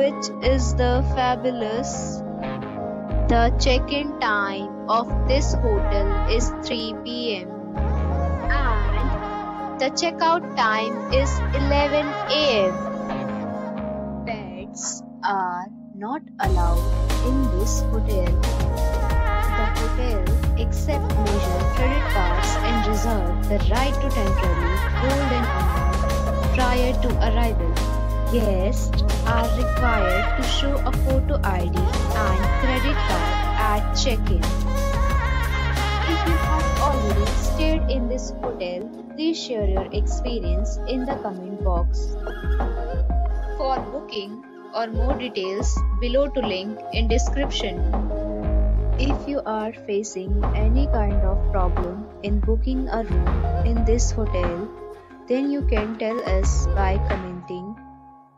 which is the fabulous. The check-in time of this hotel is 3 p.m. and the checkout time is 11 a.m. Pets are not allowed in this hotel. The hotel accepts major credit cards and reserves the right to temporarily hold an amount prior to arrival. Guests are required to show a photo ID and credit card at check-in. If you have already stayed in this hotel, please share your experience in the comment box. For booking or more details, below to link in description. If you are facing any kind of problem in booking a room in this hotel, then you can tell us by commenting